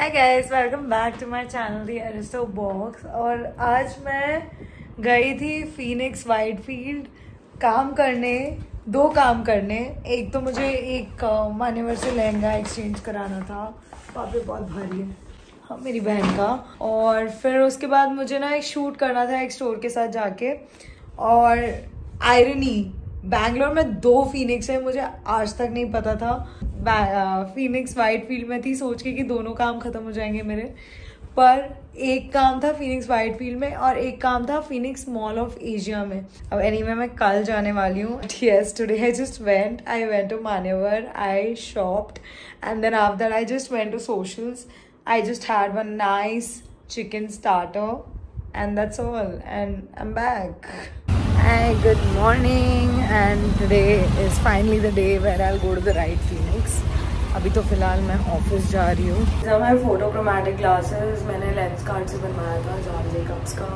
Hi guys welcome back to my channel the Aristo Box और आज मैं गई थी फीनिक्स वाइट फ़ील्ड काम करने, दो काम करने। एक तो मुझे एक मान्यवर से लहंगा एक्सचेंज कराना था। पापे बहुत भारी है। हाँ मेरी बहन का। और फिर उसके बाद मुझे ना एक शूट करना था एक स्टोर के साथ जाके। और आयरनी बैंगलोर में दो फीनिक्स है, मुझे आज तक नहीं पता था। फीनिक्स वाइट फ़ील्ड में थी सोच के कि दोनों काम खत्म हो जाएँगे मेरे। पर एक काम था फिनिक्स वाइट फ़ील्ड में और एक काम था फिनिक्स मॉल ऑफ़ एशिया में। अब एनी anyway, मैं कल जाने वाली हूँ। Yes today I just went I went to Manyavar I shopped and then af after I just went to Socials I just had one nice chicken starter and all and I am back Hi, good morning. And today is finally the day where I'll go to the right Phoenix. अभी तो फ़िलहाल मैं office जा रही हूँ मैं photochromatic glasses मैंने lens card से बनवाया था जॉन जेकब्स का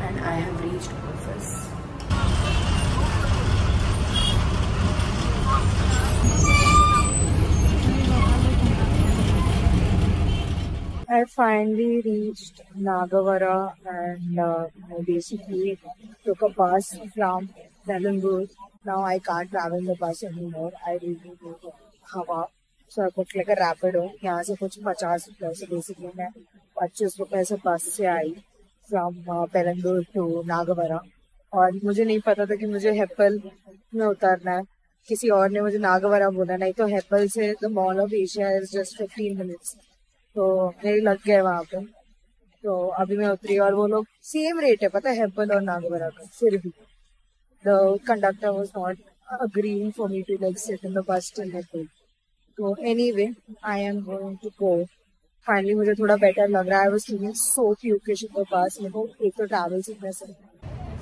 and I have reached office I finally reached Nagavara and uh, I basically took a bus from Delambur. Now I can't travel the bus anymore. I really need Hawa. So लेकर rapid Rapido. यहाँ से कुछ पचास रुपए से basically मैं पच्चीस रुपए से बस से आई फ्रॉम पेलंदूर टू नागवरा और मुझे नहीं पता था कि मुझे हेप्पल में उतरना है। किसी और ने मुझे नागवरा बोला, नहीं तो हेप्पल से the mall of Asia is just fifteen minutes तो मेरी लग गए वहाँ पे। तो अभी मैं उतरी और वो लोग सेम रेट है, पता है हेपल और नागवरा का? फिर भी। The conductor was not agreeing for me to like sit in the bus till Hebbal तो anyway I am going to go finally मुझे थोड़ा बेटर लग रहा है। आई वाज सो क्यूट के पास। मेरे को एक तो ट्रैवल से पैसे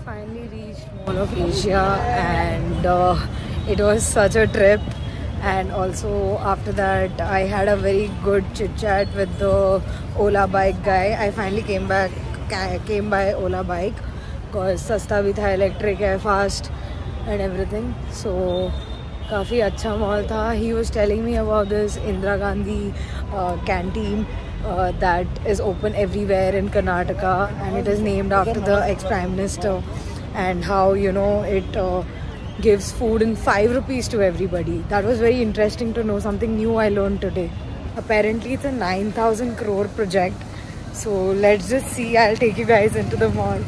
finally reach mall of Asia and it was such a trip and also after that I had a very good chat with the Ola bike guy I finally came back came by Ola bike सस्ता भी था electric है fast and everything so काफ़ी अच्छा mall था he was telling me about this Indira Gandhi canteen that is open everywhere in Karnataka and it is named after the ex-prime minister and how you know it uh, gives food in 5 rupees to everybody. That was very interesting to know something new I learned today. Apparently it's a 9000 crore project. So let's just see. I'll take you guys into the mall.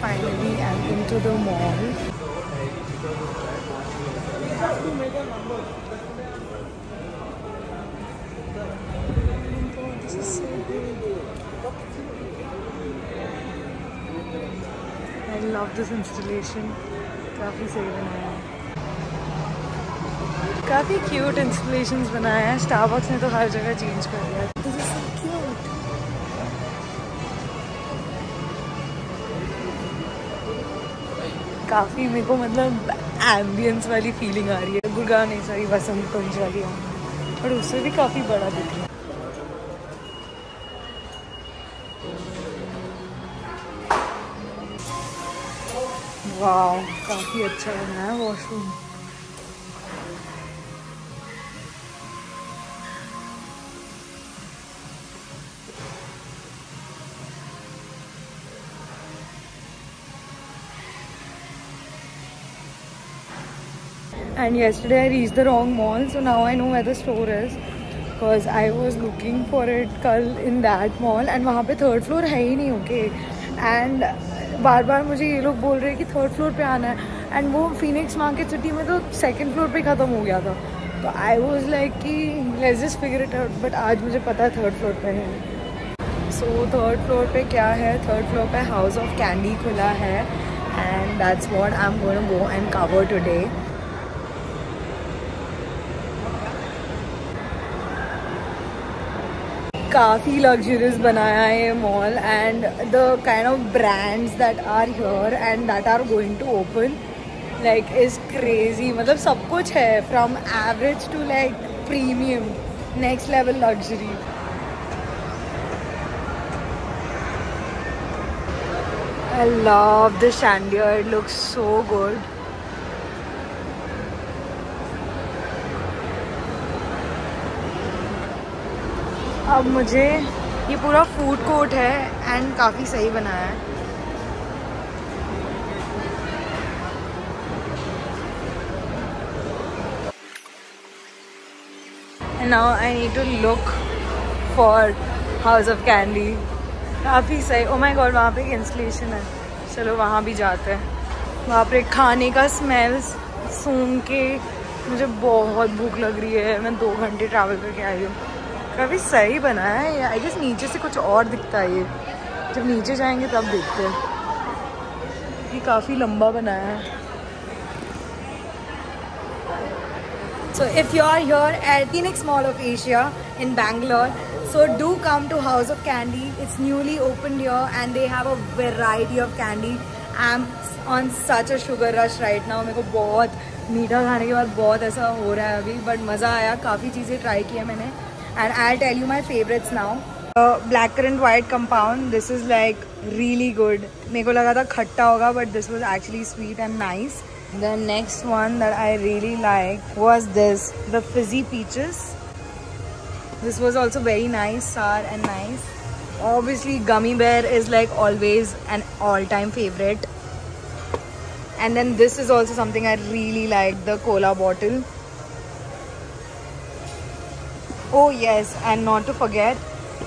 Finally I'm into the mall. I love this installation. काफ़ी सही बनाया है। काफ़ी cute installation बनाया है। Starbucks ने तो हर जगह चेंज कर दिया। है काफ़ी मेरे को मतलब एम्बियंस वाली फीलिंग आ रही है। गुड़गांव नहीं सॉरी वसंत कुंज वाली। और उससे भी काफ़ी बड़ा दिख रहा है। वाह काफ़ी अच्छा बना है washroom and yesterday I reached the wrong mall so now I know where the store is because I was looking for it कल in that mall and वहाँ पे third floor है ही नहीं okay and बार बार मुझे ये लोग बोल रहे हैं कि थर्ड फ्लोर पे आना है। एंड वो फिनिक्स मार्केट सिटी में तो सेकंड फ्लोर पे ख़त्म हो गया था। तो आई वॉज़ लाइक कि let's just figure it out but आज मुझे पता है थर्ड फ्लोर पे है। सो थर्ड फ्लोर पे क्या है? थर्ड फ्लोर पे हाउस ऑफ़ कैंडी खुला है। And that's what I am going go and cover today काफ़ी लग्जरियस बनाया है ये mall and the kind of brands that are here and that are going to open like is crazy मतलब सब कुछ है from average to like premium next level luxury I love the chandelier. It looks so. अब मुझे ये पूरा food court है and काफ़ी सही बनाया है। Now I need to look for House of Candy. काफ़ी सही। ओ माय गॉड वहाँ पे एक इंस्टॉलेशन है। चलो वहाँ भी जाते हैं। वहाँ पे खाने का स्मेल सूंघ के मुझे बहुत भूख लग रही है। मैं दो घंटे ट्रैवल करके आई हूँ। काफ़ी सही बना है आई गेस नीचे से कुछ और दिखता है ये। जब नीचे जाएँगे तब देखते हैं। ये काफ़ी लंबा बना है। So if you are your एल्थीनिक्स mall of Asia in Bangalore so do come to house of candy it's newly open your and they have a variety of candy I am on such a sugar rush right now मेरे को बहुत मीठा खाने के बाद बहुत ऐसा हो रहा है अभी बट मज़ा आया। काफ़ी चीज़ें ट्राई किया मैंने। and I'll tell you my favorites now. Uh, blackcurrant white compound. This is like really good. मेरे को लगा था खट्टा होगा but this was actually sweet and nice. The next one that I really liked was this, the fizzy peaches. This was also very nice, sour and nice. Obviously, gummy bear is like always an all-time favorite. And then this is also something I really like, the cola bottle. Oh yes, and not to forget,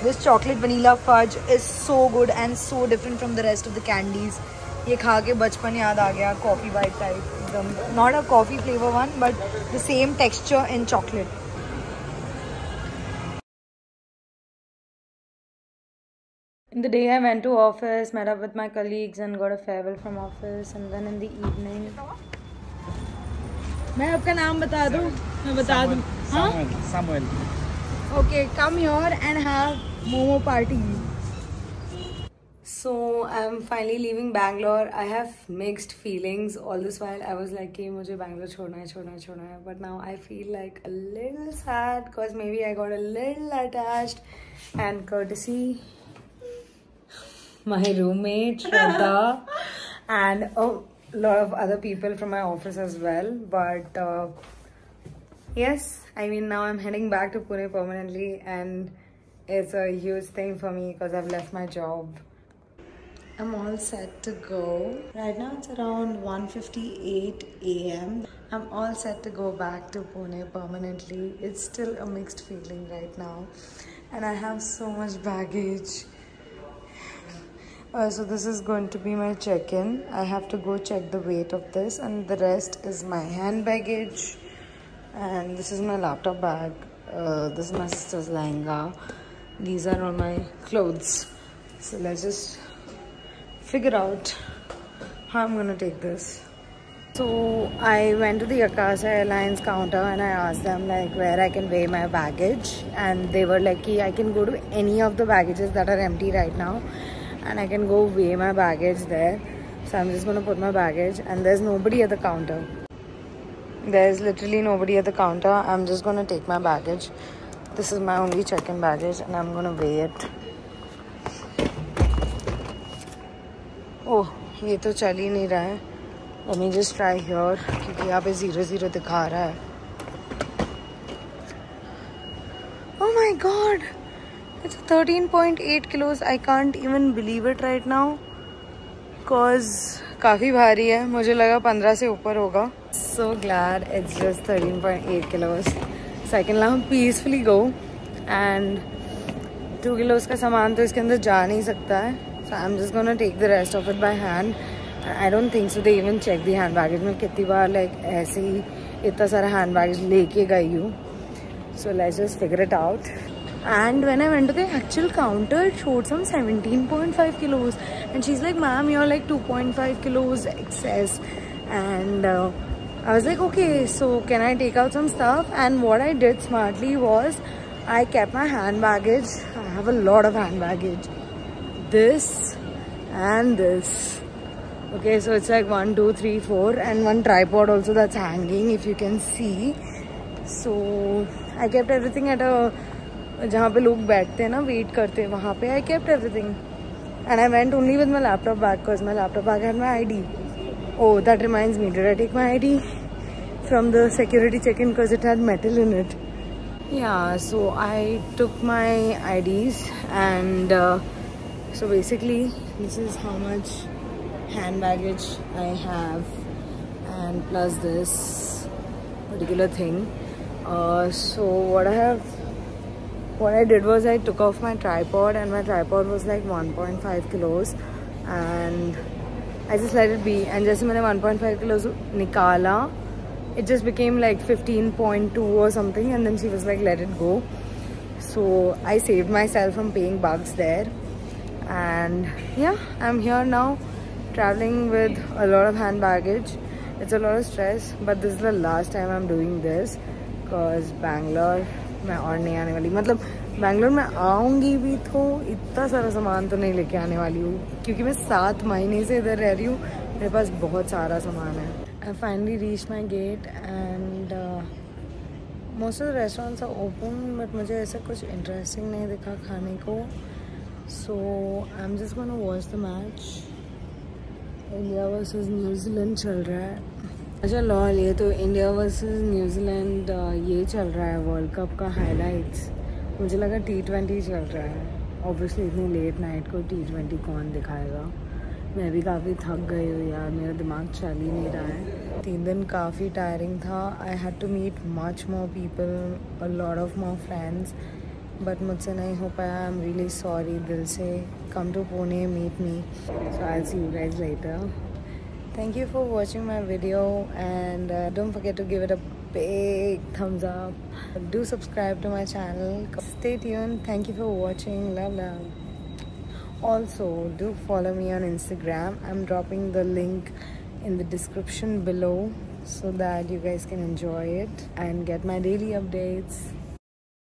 this chocolate vanilla fudge is so good and so different from the rest of the candies. ये खा के बचपन याद आ गया coffee bite type एकदम not a coffee flavour one but the same texture in chocolate In the day I went to office, met up with my colleagues and got a farewell from office and then in the evening मैं आपका नाम बता दूँ मैं बता दूँ Samuel. Okay, come here and have momo party. So I'm finally leaving Bangalore. I have mixed feelings. All this while I was like, "कि मुझे Bangalore छोड़ना है, छोड़ना है, छोड़ना है." But now I feel like a little sad because maybe I got a little attached. And courtesy, my roommate Shraddha, and a lot of other people from my office as well. But uh, yes, I mean now I'm heading back to Pune permanently, and it's a huge thing for me because I've left my job. I'm all set to go. Right now it's around 1.58 a.m. I'm all set to go back to Pune permanently. It's still a mixed feeling right now. And I have so much baggage. Uh, so this is going to be my check-in. I have to go check the weight of this and the rest is my hand baggage. And this is my laptop bag. Uh, this is my sister's lehenga. These are all my clothes. So let's just figure out how I'm gonna take this. So I went to the Akasa Airlines counter and I asked them like where I can weigh my baggage and they were like I can go to any of the baggages that are empty right now and I can go weigh my baggage there. So I'm just gonna put my baggage and there's nobody at the counter. There's literally nobody at the counter. I'm just gonna take my baggage. This is my only check-in baggage and I'm gonna weigh it. ओह ये तो चल ही नहीं रहा है let me just try here यहाँ पे zero zero दिखा रहा है oh my god it's 13.8 kilos I can't even believe it right now cause काफ़ी भारी है मुझे लगा 15 से ऊपर होगा so glad it's just 13.8 kilos so I can now peacefully go and 2 kilos का सामान तो इसके अंदर जा नहीं सकता है So I'm just gonna take the rest of it by hand. I don't think so they even check the hand baggage. मैं कितनी बार like ऐसे ही इतना सारा hand baggage लेके गई हूँ. So let's just figure it out. And when I went to the actual counter, it showed some 17.5 kilos. And she's like, ma'am, you're like 2.5 kilos excess. And uh, I was like, okay, so can I take out some stuff? And what I did smartly was I kept my hand baggage. I have a lot of hand baggage this and this okay so it's like one two three four and one tripod also that's hanging if you can see so i kept everything at a जहाँ पे लोग बैठते हैं ना wait करते हैं वहाँ पे I kept everything and I went only with my laptop bag because my laptop bag had my I D Oh, that reminds me, did I take my ID from the security check-in because it had metal in it? Yeah, so I took my IDs and uh, so basically this is how much hand baggage I have and plus this particular thing. Uh, so what I have, what I did was I took off my tripod and my tripod was like 1.5 kilos and I just it be and जैसे मैंने one point five kilo निकाला it just became like 15.2 point two और something and then she was like let it go so I save my self from paying bags there and yeah I am here now travelling with a lot of hand baggage it's a lot of stress but this is the last time I am doing this because Bangalore मैं और नहीं आने वाली। मतलब बैंगलोर में आऊँगी भी तो इतना सारा सामान तो नहीं लेके आने वाली हूँ, क्योंकि मैं सात महीने से इधर रह रही हूँ, मेरे पास बहुत सारा सामान है। I finally reach my gate and most of the the restaurants open but मुझे ऐसा कुछ इंटरेस्टिंग नहीं दिखा खाने को। So, I'm just gonna watch the match India versus New Zealand चल रहा है। अच्छा लॉल ये तो इंडिया वर्सेस न्यूजीलैंड ये चल रहा है वर्ल्ड कप का हाइलाइट्स मुझे लगा टी ट्वेंटी चल रहा है। ऑब्वियसली इतनी लेट नाइट को टी ट्वेंटी कौन दिखाएगा? मैं भी काफ़ी थक गई हूँ यार मेरा दिमाग चल ही नहीं रहा है। तीन दिन काफ़ी टायरिंग था। I had to meet much more people a lot of more friends but मुझसे नहीं हो पाया। आई एम रियली सॉरी दिल से। Come to Pune meet me so I see you guys later you for watching my video and uh, don't forget to give it a big thumbs up. Do subscribe to my channel. Stay tuned. Thank you for watching. Love love. Also do follow me on instagram. I'm dropping the link in the description below so that you guys can enjoy it and get my daily updates